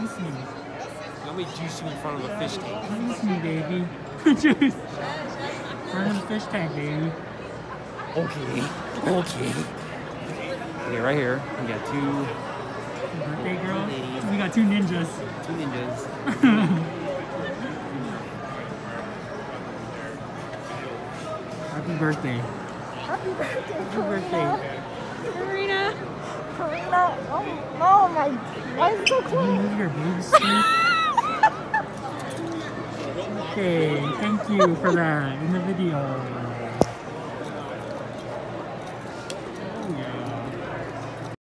Juice me. Let me juice you in front of a fish tank. Juice me, baby. Juice. Front of the fish tank, baby. Okay. Okay. Okay, right here. We got two Birthday girl. We got two ninjas. two ninjas. Happy birthday. Happy birthday, Happy birthday. Oh, oh my. Why is it so Can you move your boobs? Okay, thank you for that in the video.